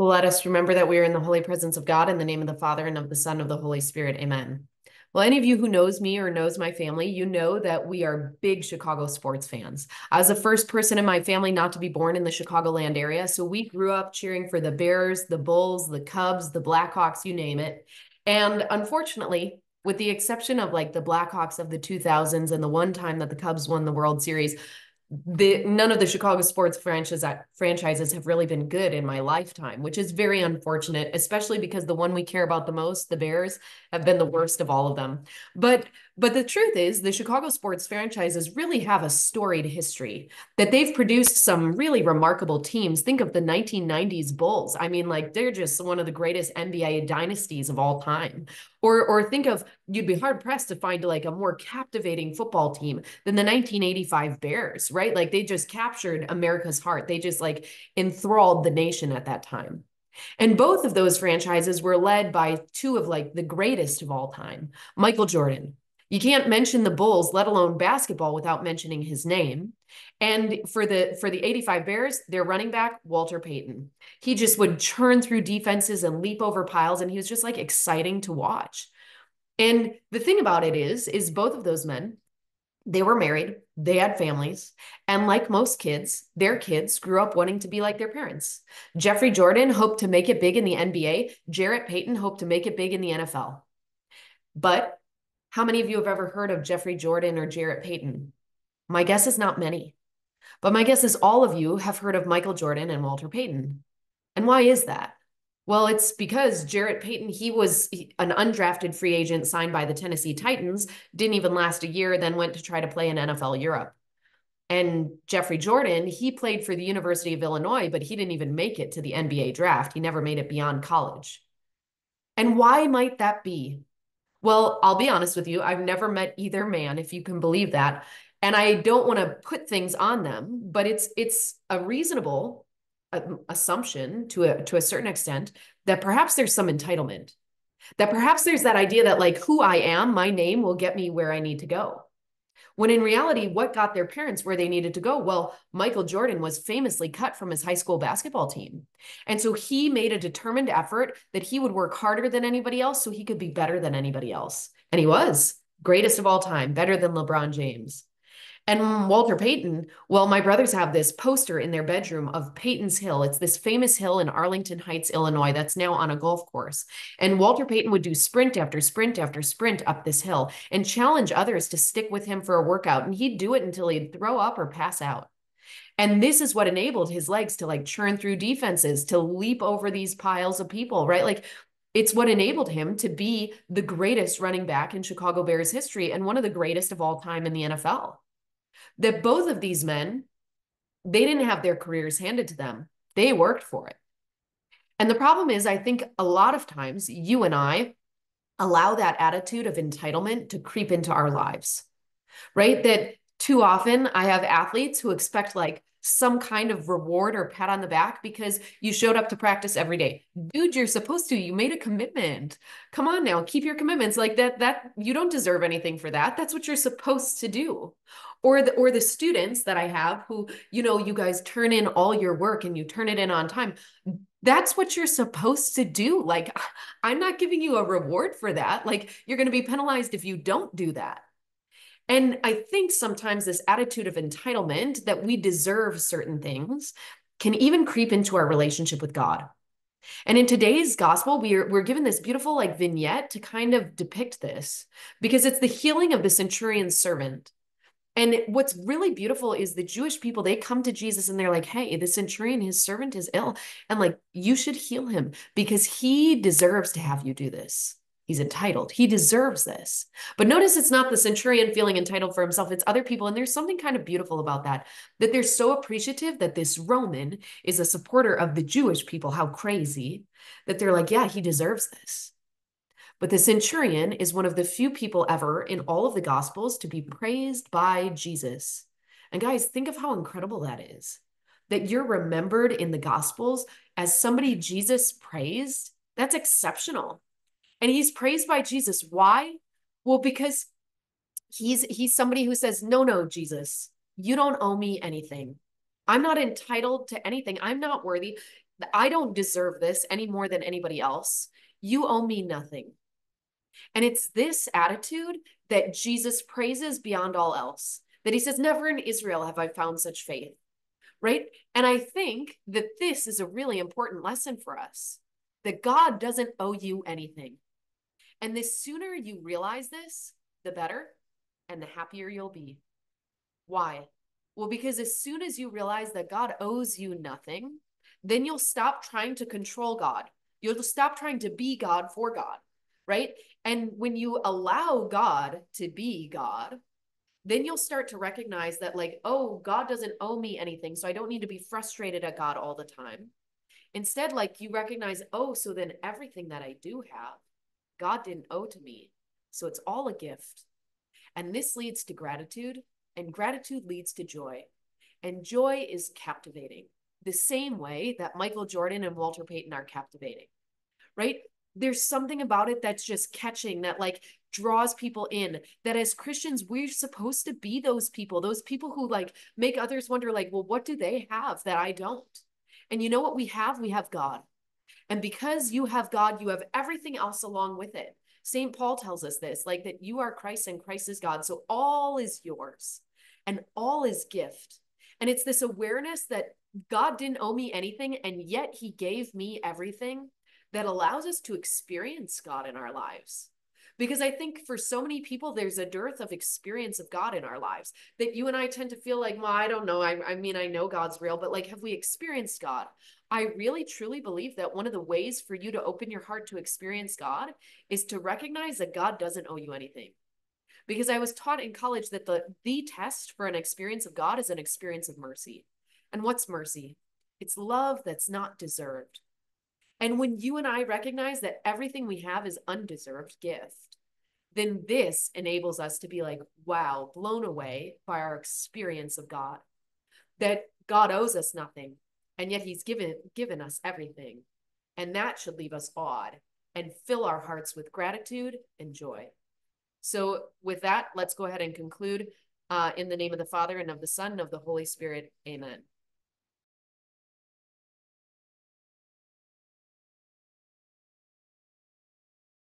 Let us remember that we are in the holy presence of God in the name of the Father and of the Son of the Holy Spirit. Amen. Well, any of you who knows me or knows my family, you know that we are big Chicago sports fans. I was the first person in my family not to be born in the Chicagoland area. So we grew up cheering for the Bears, the Bulls, the Cubs, the Blackhawks, you name it. And unfortunately, with the exception of like the Blackhawks of the 2000s and the one time that the Cubs won the World Series, the none of the Chicago sports franchises franchises have really been good in my lifetime, which is very unfortunate, especially because the one we care about the most, the Bears, have been the worst of all of them. But but the truth is, the Chicago sports franchises really have a storied history that they've produced some really remarkable teams. Think of the 1990s Bulls. I mean, like they're just one of the greatest NBA dynasties of all time. Or or think of you'd be hard pressed to find like a more captivating football team than the 1985 Bears, right? Like they just captured America's heart. They just like enthralled the nation at that time. And both of those franchises were led by two of like the greatest of all time, Michael Jordan. You can't mention the Bulls, let alone basketball, without mentioning his name. And for the for the 85 Bears, their running back, Walter Payton. He just would churn through defenses and leap over piles, and he was just like exciting to watch. And the thing about it is, is both of those men, they were married, they had families, and like most kids, their kids grew up wanting to be like their parents. Jeffrey Jordan hoped to make it big in the NBA. Jarrett Payton hoped to make it big in the NFL. But how many of you have ever heard of Jeffrey Jordan or Jarrett Payton? My guess is not many. But my guess is all of you have heard of Michael Jordan and Walter Payton. And why is that? Well, it's because Jarrett Payton, he was an undrafted free agent signed by the Tennessee Titans, didn't even last a year, then went to try to play in NFL Europe. And Jeffrey Jordan, he played for the University of Illinois, but he didn't even make it to the NBA draft. He never made it beyond college. And why might that be? Well, I'll be honest with you, I've never met either man, if you can believe that. And I don't want to put things on them, but it's it's a reasonable assumption to a to a certain extent that perhaps there's some entitlement. That perhaps there's that idea that like who I am, my name will get me where I need to go. When in reality, what got their parents where they needed to go? Well, Michael Jordan was famously cut from his high school basketball team. And so he made a determined effort that he would work harder than anybody else so he could be better than anybody else. And he was greatest of all time, better than LeBron James. And Walter Payton, well, my brothers have this poster in their bedroom of Payton's Hill. It's this famous hill in Arlington Heights, Illinois, that's now on a golf course. And Walter Payton would do sprint after sprint after sprint up this hill and challenge others to stick with him for a workout. And he'd do it until he'd throw up or pass out. And this is what enabled his legs to like churn through defenses, to leap over these piles of people, right? Like it's what enabled him to be the greatest running back in Chicago Bears history and one of the greatest of all time in the NFL that both of these men, they didn't have their careers handed to them. They worked for it. And the problem is, I think a lot of times you and I allow that attitude of entitlement to creep into our lives, right? That too often I have athletes who expect like some kind of reward or pat on the back because you showed up to practice every day. Dude, you're supposed to. You made a commitment. Come on now, keep your commitments. Like that that you don't deserve anything for that. That's what you're supposed to do or the or the students that i have who you know you guys turn in all your work and you turn it in on time that's what you're supposed to do like i'm not giving you a reward for that like you're going to be penalized if you don't do that and i think sometimes this attitude of entitlement that we deserve certain things can even creep into our relationship with god and in today's gospel, we're, we're given this beautiful like vignette to kind of depict this because it's the healing of the centurion's servant. And what's really beautiful is the Jewish people, they come to Jesus and they're like, hey, the centurion, his servant is ill. And like, you should heal him because he deserves to have you do this. He's entitled. He deserves this. But notice it's not the centurion feeling entitled for himself, it's other people. And there's something kind of beautiful about that, that they're so appreciative that this Roman is a supporter of the Jewish people. How crazy that they're like, yeah, he deserves this. But the centurion is one of the few people ever in all of the Gospels to be praised by Jesus. And guys, think of how incredible that is that you're remembered in the Gospels as somebody Jesus praised. That's exceptional. And he's praised by Jesus. Why? Well, because he's he's somebody who says, "No, no, Jesus, you don't owe me anything. I'm not entitled to anything. I'm not worthy I don't deserve this any more than anybody else. You owe me nothing. And it's this attitude that Jesus praises beyond all else. That he says, Never in Israel have I found such faith. Right. And I think that this is a really important lesson for us that God doesn't owe you anything. And the sooner you realize this, the better and the happier you'll be. Why? Well, because as soon as you realize that God owes you nothing, then you'll stop trying to control God. You'll stop trying to be God for God, right? And when you allow God to be God, then you'll start to recognize that, like, oh, God doesn't owe me anything. So I don't need to be frustrated at God all the time. Instead, like, you recognize, oh, so then everything that I do have, God didn't owe to me. So it's all a gift. And this leads to gratitude, and gratitude leads to joy. And joy is captivating, the same way that Michael Jordan and Walter Payton are captivating, right? There's something about it that's just catching, that like draws people in. That as Christians, we're supposed to be those people, those people who like make others wonder, like, well, what do they have that I don't? And you know what we have? We have God. And because you have God, you have everything else along with it. St. Paul tells us this, like that you are Christ and Christ is God. So all is yours and all is gift. And it's this awareness that God didn't owe me anything, and yet he gave me everything that allows us to experience God in our lives. Because I think for so many people, there's a dearth of experience of God in our lives that you and I tend to feel like, well, I don't know. I, I mean, I know God's real, but like, have we experienced God? I really truly believe that one of the ways for you to open your heart to experience God is to recognize that God doesn't owe you anything. Because I was taught in college that the the test for an experience of God is an experience of mercy. And what's mercy? It's love that's not deserved. And when you and I recognize that everything we have is undeserved gift, then this enables us to be like, wow, blown away by our experience of God. That God owes us nothing and yet he's given given us everything. And that should leave us awed and fill our hearts with gratitude and joy. So with that let's go ahead and conclude uh, in the name of the father and of the son and of the holy spirit. Amen